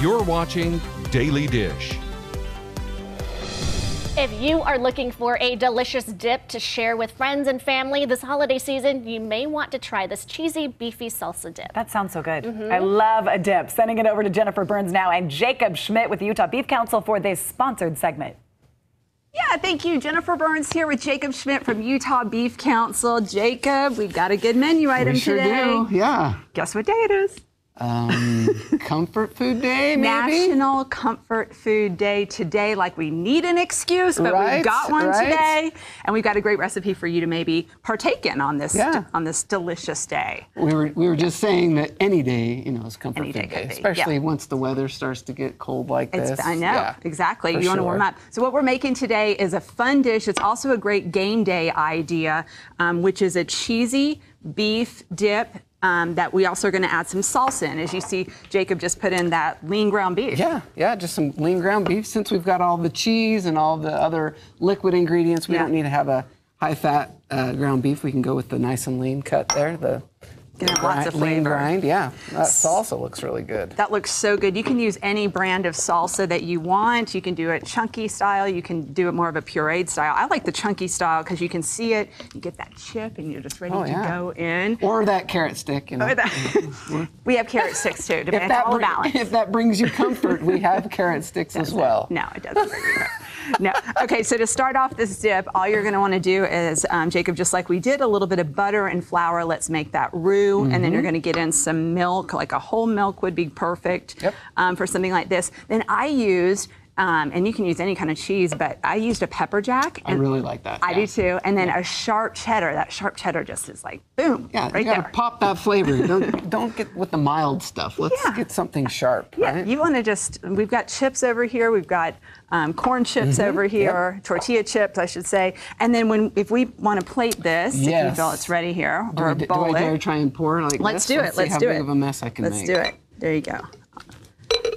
You're watching Daily Dish. If you are looking for a delicious dip to share with friends and family this holiday season, you may want to try this cheesy, beefy salsa dip. That sounds so good. Mm-hmm. I love a dip. Sending it over to Jennifer Burns now and Jacob Schmidt with the Utah Beef Council for this sponsored segment. Yeah, thank you. Jennifer Burns here with Jacob Schmidt from Utah Beef Council. Jacob, we've got a good menu item We sure today. do. Yeah. Guess what day it is? Um, comfort food day, maybe. National Comfort Food Day today. Like we need an excuse, but Right, we've got one right. today, and we've got a great recipe for you to maybe partake in on this Yeah. on this delicious day. We were we were just saying that any day, you know, is comfort Any food could day, especially yeah. once the weather starts to get cold like It's, this. I know Yeah, exactly. You want to warm up. So what we're making today is a fun dish. It's also a great game day idea, um, which is a cheesy beef dip. Um, that we also are going to add some salsa in. As you see, Jacob just put in that lean ground beef. Yeah, yeah, just some lean ground beef. Since we've got all the cheese and all the other liquid ingredients, we Yeah. don't need to have a high fat uh, ground beef. We can go with the nice and lean cut there. The, Gonna have lots of lean flavor. grind. Yeah, that salsa looks really good. That looks so good. You can use any brand of salsa that you want. You can do it chunky style. You can do it more of a pureed style. I like the chunky style because you can see it. You get that chip, and you're just ready Oh, to go in. Or that carrot stick. You know. Or that- we have carrot sticks too. if that, on the bring- balance. if that brings you comfort, we have carrot sticks as well. No, it doesn't. Bring me back. no. Okay, so to start off this dip, all you're going to want to do is, um, Jacob, just like we did, a little bit of butter and flour. Let's make that roux, and then you're going to get in some milk, like a whole milk would be perfect Yep. um, for something like this. Then I used. Um, and you can use any kind of cheese, but I used a pepper jack. I really like that. I yeah. do too. And then a sharp cheddar. That sharp cheddar just is like boom, Yeah, right you gotta there. pop that flavor. don't don't get with the mild stuff. Let's Yeah. get something sharp. Yeah, right? you want to just, we've got chips over here, we've got um, corn chips Mm-hmm. over here, tortilla chips, I should say. And then when, if we want to plate this, if you feel it's ready here, do, or I, do bowl I dare it, try and pour like let's this? do it, let's how do big it. of a mess I can Let's make. do it. There you go.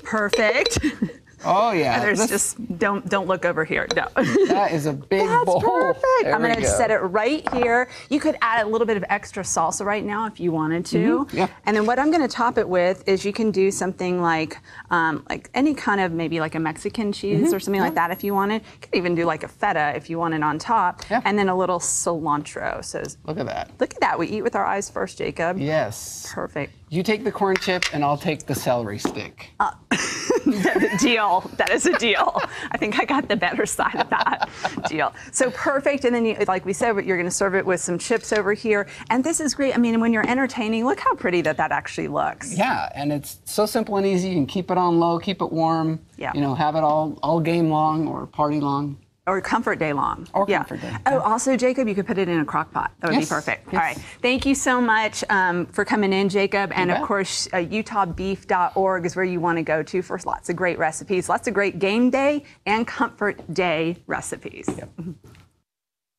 Perfect. Oh yeah, There's this- just, don't, don't look over here, no. that is a big bowl. That's bowl. perfect. There I'm going to go. set it right here. You could add a little bit of extra salsa right now if you wanted to. Mm-hmm. yeah. And then what I'm going to top it with is you can do something like um, like any kind of maybe like a Mexican cheese Mm-hmm. or something like that if you wanted. You could even do like a feta if you wanted on top. Yeah. And then a little cilantro. So Look at that. look at that. We eat with our eyes first, Jacob. Yes. Perfect. You take the corn chip and I'll take the celery stick. Uh, deal. That is a deal. I think I got the better side of that deal. So perfect. And then, you, like we said, you're going to serve it with some chips over here. And this is great. I mean, when you're entertaining, look how pretty that that actually looks. yeah, and it's so simple and easy. You can keep it on low, keep it warm. Yeah. You know, have it all all game long or party long. Or comfort day long. Or yeah. comfort day, Oh, also, Jacob, you could put it in a crock pot. That would Yes, be perfect. yes. All right. Thank you so much um, for coming in, Jacob. And of bet. course, uh, UtahBeef.org is where you want to go to for lots of great recipes, lots of great game day and comfort day recipes.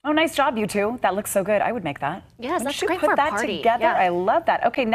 Oh, nice job, you two. That looks so good. I would make that. Yes, We that's should great put for a that party. together. Yeah. I love that. Okay, now.